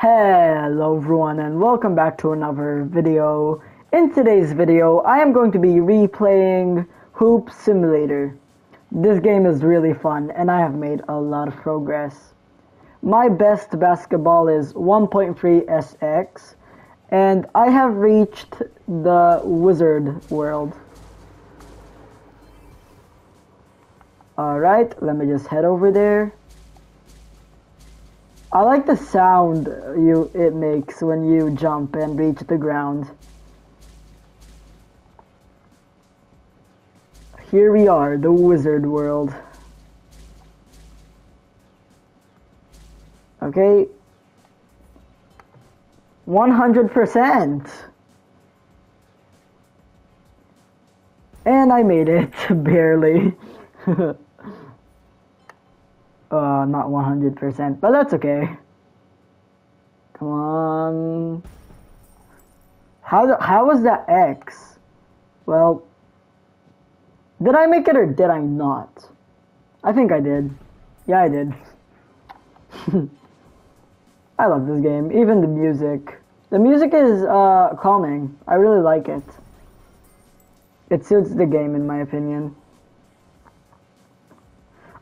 Hello everyone and welcome back to another video. In today's video, I am going to be replaying Hoop Simulator. This game is really fun and I have made a lot of progress. My best basketball is 1.3 SX and I have reached the wizard world. Alright, let me just head over there. I like the sound you it makes when you jump and reach the ground. Here we are, the wizard world. Okay. 100%. And I made it, barely. Uh, not 100%, but that's okay. Come on. How, how was that X? Well, did I make it or did I not? I think I did. Yeah, I did. I love this game. Even the music. The music is uh, calming. I really like it. It suits the game in my opinion.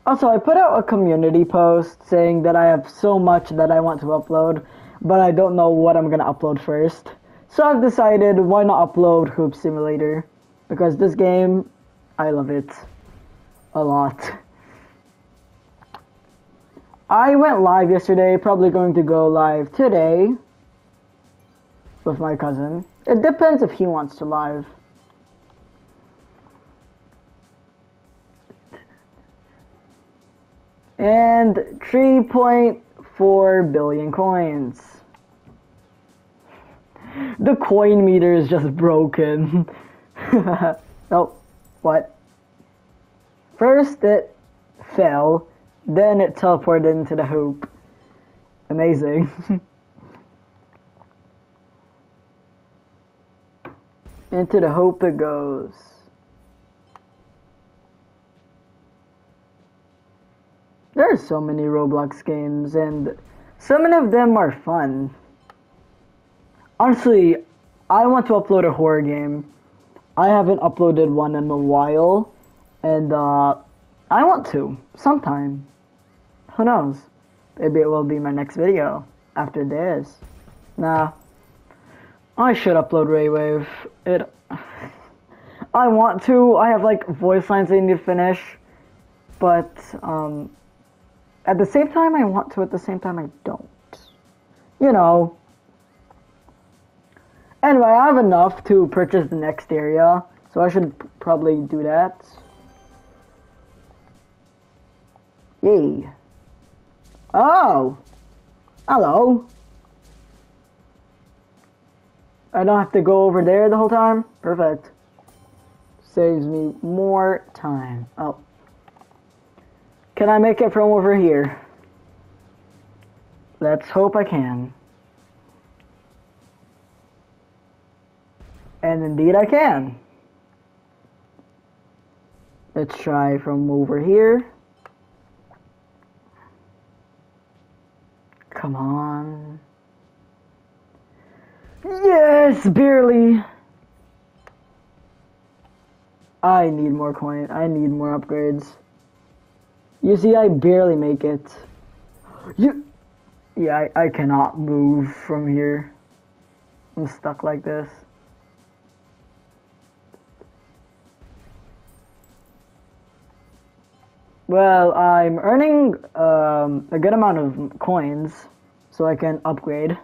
Also, I put out a community post saying that I have so much that I want to upload, but I don't know what I'm gonna upload first. So I've decided why not upload Hoop Simulator, because this game, I love it a lot. I went live yesterday, probably going to go live today with my cousin. It depends if he wants to live. And 3.4 billion coins. The coin meter is just broken. oh, what? First it fell, then it teleported into the hoop. Amazing. into the hoop it goes. There are so many Roblox games, and so many of them are fun. Honestly, I want to upload a horror game. I haven't uploaded one in a while, and uh, I want to sometime. Who knows? Maybe it will be my next video after this. Nah, I should upload Raywave. It. I want to. I have like voice lines I need to finish, but um, at the same time, I want to, at the same time, I don't. You know. Anyway, I have enough to purchase the next area, so I should probably do that. Yay. Oh! Hello. I don't have to go over there the whole time? Perfect. Saves me more time. Oh. Can I make it from over here? Let's hope I can. And indeed I can. Let's try from over here. Come on. Yes, barely. I need more coin. I need more upgrades. You see, I barely make it. You... Yeah, I, I cannot move from here. I'm stuck like this. Well, I'm earning um, a good amount of coins, so I can upgrade.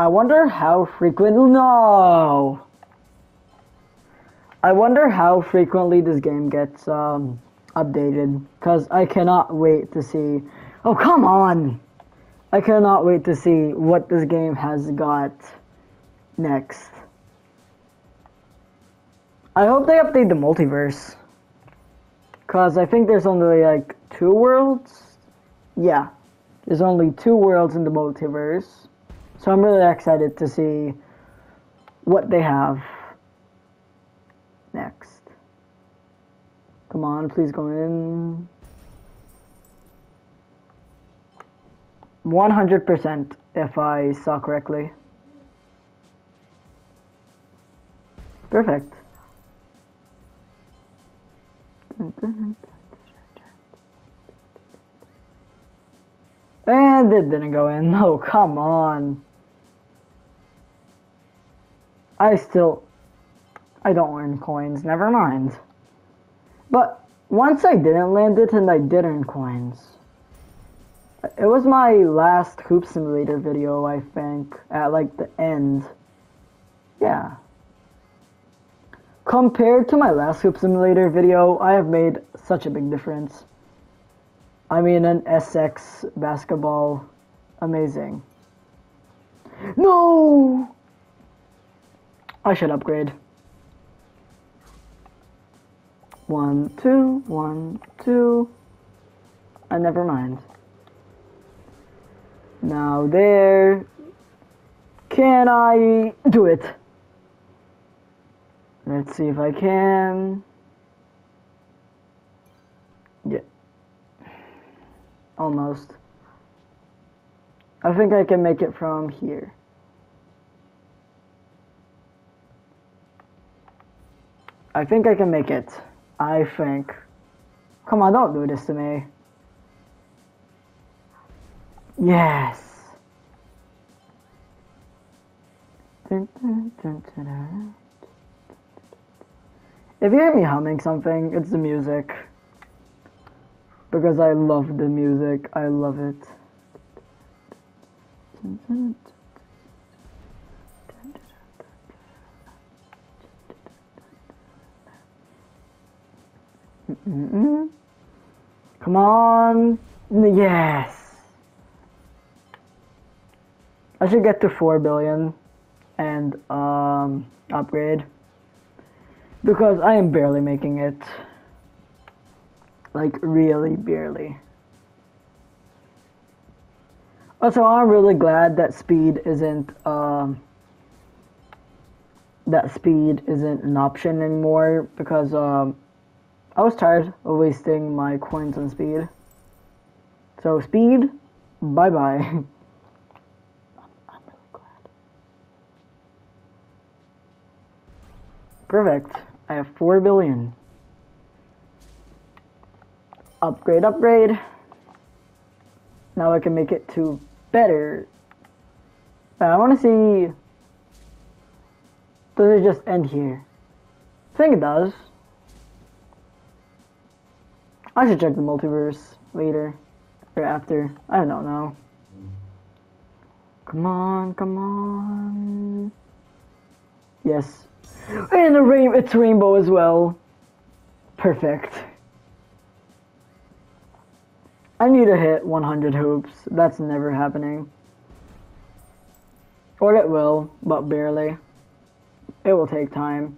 I wonder how frequent. No! I wonder how frequently this game gets um, updated. Because I cannot wait to see. Oh, come on! I cannot wait to see what this game has got next. I hope they update the multiverse. Because I think there's only like two worlds. Yeah. There's only two worlds in the multiverse. So I'm really excited to see what they have next. Come on, please go in. 100% if I saw correctly. Perfect. And it didn't go in. Oh, come on. I still... I don't earn coins, never mind. But once I didn't land it and I did earn coins. It was my last Hoop Simulator video, I think, at like the end. Yeah. Compared to my last Hoop Simulator video, I have made such a big difference. I mean, an SX basketball, amazing. No! I should upgrade. One, two, one, two. And uh, never mind. Now there. Can I do it? Let's see if I can. Yeah. Almost. I think I can make it from here. I think I can make it. I think. Come on, don't do this to me. Yes. If you hear me humming something, it's the music. Because I love the music. I love it. Mm-mm. Come on. Yes. I should get to 4 billion and um, upgrade. Because I am barely making it. Like, really barely. Also, I'm really glad that speed isn't, um, that speed isn't an option anymore because, um, I was tired of wasting my coins on speed. So speed, bye bye. I'm, really glad. Perfect. I have 4 billion. Upgrade, upgrade. Now I can make it to better. I want to see. Does it just end here? I think it does. I should check the multiverse later. Or after. I don't know. Come on, come on. Yes. And the rain it's rainbow as well. Perfect. I need to hit 100 hoops. That's never happening. Or it will, but barely. It will take time.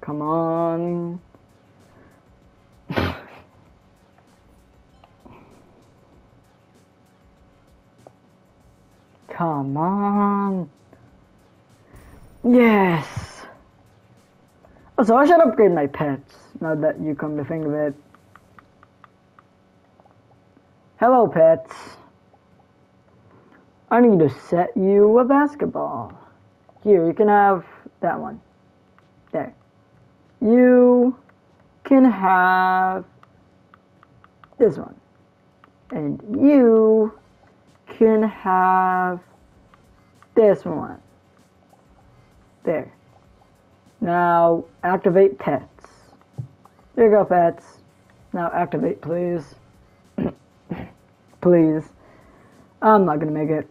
Come on. Come on. Yes. So I should upgrade my pets, now that you come to think of it. Hello, pets. I need to set you a basketball. Here, you can have that one. There. You can have this one. And you can have this one. There. Now, activate pets. There you go, pets. Now activate, please. please. I'm not gonna make it.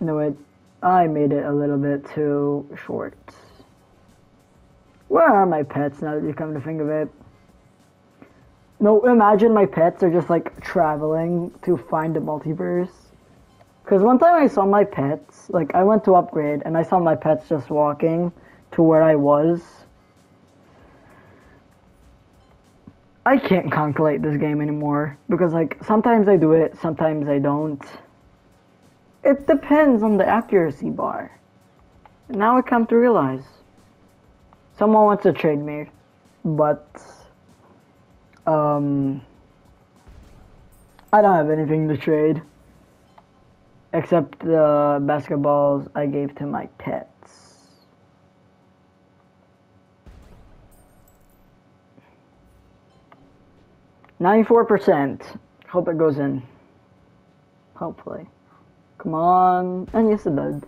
No, it. I made it a little bit too short. Where are my pets now that you come to think of it? No, imagine my pets are just like traveling to find the multiverse. Because one time I saw my pets, like I went to upgrade and I saw my pets just walking to where I was. I can't calculate this game anymore because like sometimes I do it, sometimes I don't. It depends on the accuracy bar. Now I come to realize. Someone wants to trade me. but um, I don't have anything to trade except the basketballs I gave to my pets. Ninety-four percent. Hope it goes in. Hopefully. Come on. And yes, it did.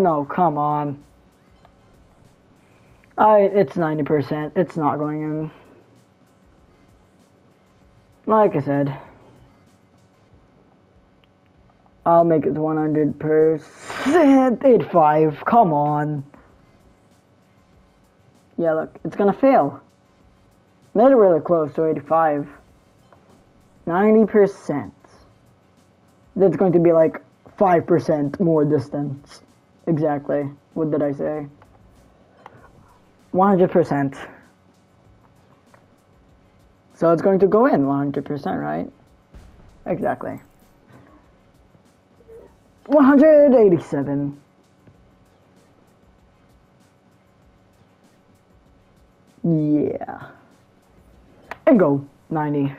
No, come on. I, it's 90%. It's not going in. Like I said. I'll make it 100%. 85. Come on. Yeah, look. It's gonna fail. Made it really close to 85. 90%. That's going to be like 5% more distance. Exactly. What did I say? 100%. So it's going to go in 100%, right? Exactly. 187. Yeah. And go. 90.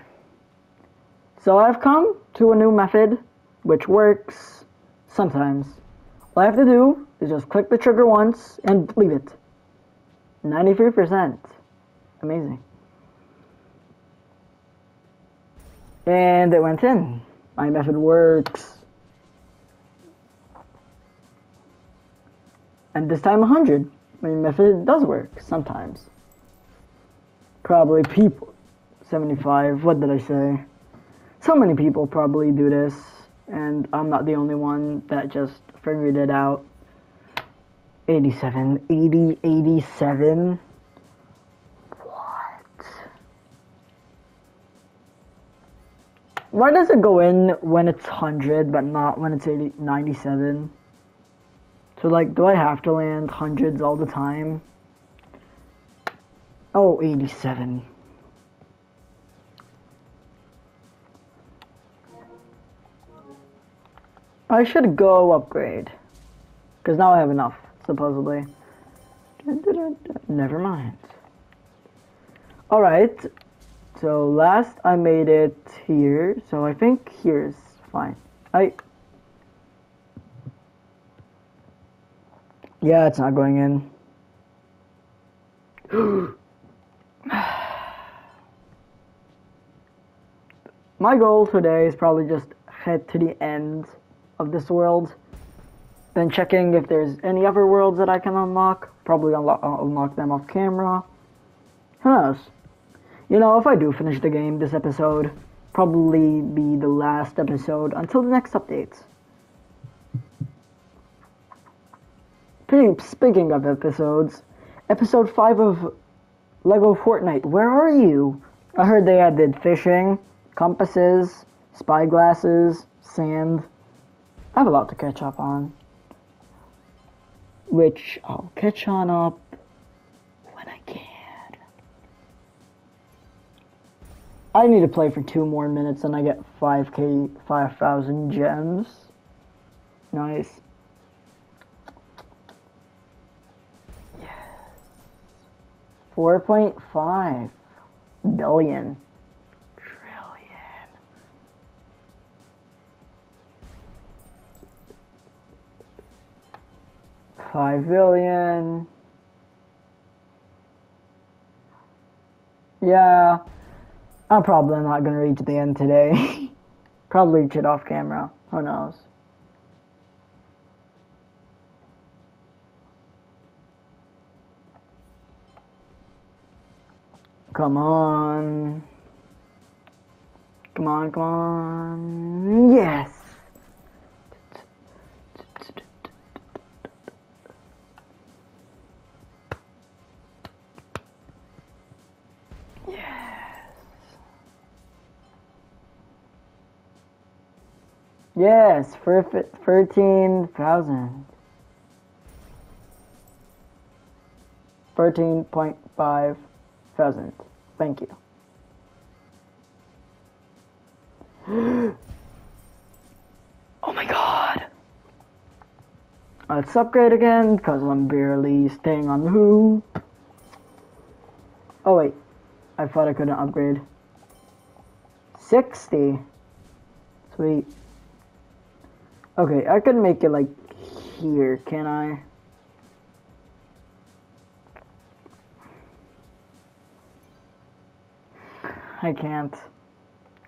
So I've come to a new method which works sometimes. All I have to do is just click the trigger once and leave it. 93%. Amazing. And it went in. My method works. And this time 100. My method does work sometimes. Probably people. 75. What did I say? So many people probably do this and I'm not the only one that just figured it out. 87, 80, 87. What? Why does it go in when it's 100 but not when it's 80, 97? So like, do I have to land hundreds all the time? Oh, 87. I should go upgrade. Because now I have enough, supposedly. Never mind. Alright. So last I made it here. So I think here's fine. I... Yeah, it's not going in. My goal today is probably just head to the end of this world. Then checking if there's any other worlds that I can unlock. Probably unlock, uh, unlock them off camera. Who knows? You know, if I do finish the game this episode, probably be the last episode until the next updates. Speaking of episodes, episode 5 of Lego Fortnite, where are you? I heard they added fishing, compasses, spyglasses, sand, I have a lot to catch up on, which I'll catch on up when I can. I need to play for two more minutes and I get 5k, 5,000 gems. Nice. Yes. 4.5 billion. Five billion. Yeah, I'm probably not gonna reach the end today. probably reach it off camera. Who knows? Come on. Come on, come on. Yes. Yes, for 13,000. 13.5 thousand. Thank you. Oh my god! Let's upgrade again, because I'm barely staying on the hoop. Oh wait, I thought I couldn't upgrade. 60. Sweet. Okay, I can make it like here, can I? I can't.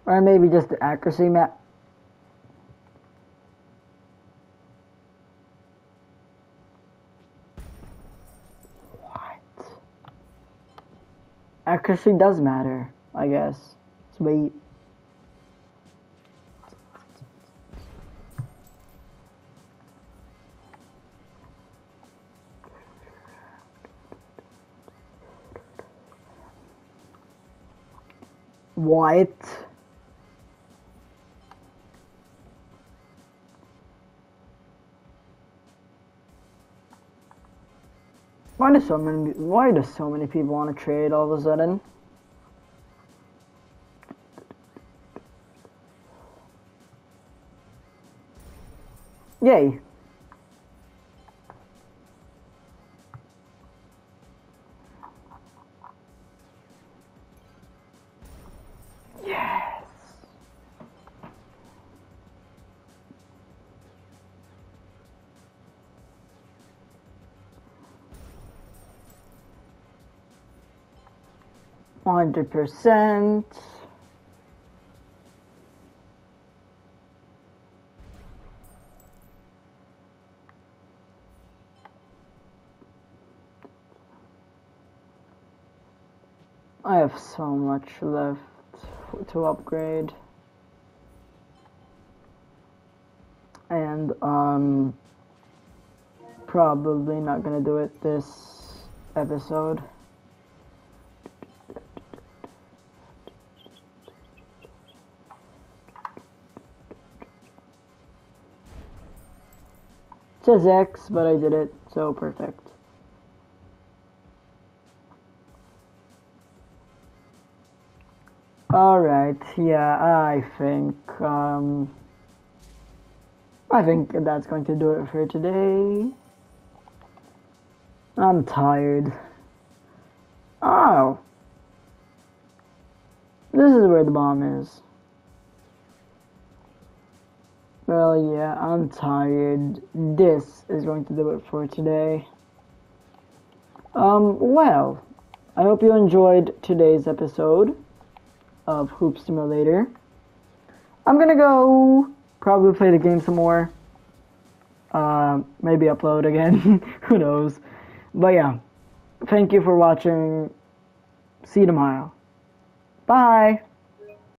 Or maybe just the accuracy map. What? Accuracy does matter, I guess. Sweet. White. Why do so many why do so many people want to trade all of a sudden? Yay. Hundred percent. I have so much left to upgrade. And, um, probably not gonna do it this episode. Says X, but I did it, so perfect. Alright, yeah, I think, um, I think that's going to do it for today. I'm tired. Oh. This is where the bomb is. Well, yeah, I'm tired. This is going to do it for today. Um, well, I hope you enjoyed today's episode of Hoop Simulator. I'm gonna go probably play the game some more. Uh, maybe upload again. Who knows? But yeah, thank you for watching. See you tomorrow. Bye.